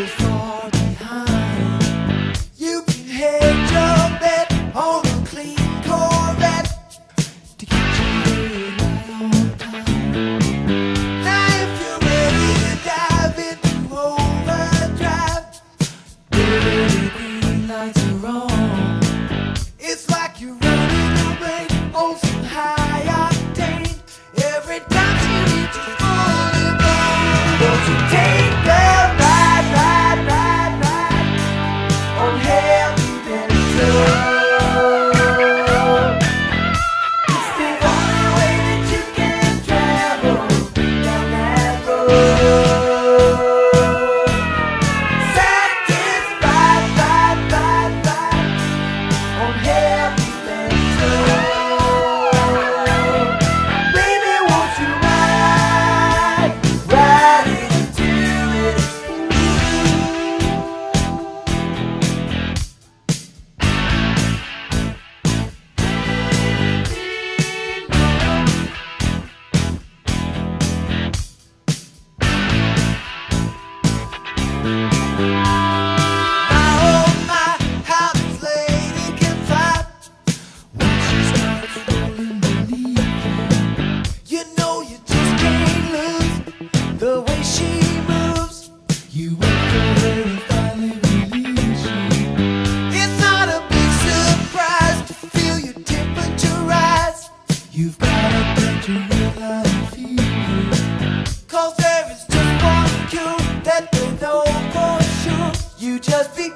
his. The way she moves, you wait for her to finally release you. It's not a big surprise to feel your temperature rise. You've got a better idea, 'cause there is just one that they know for sure. You just be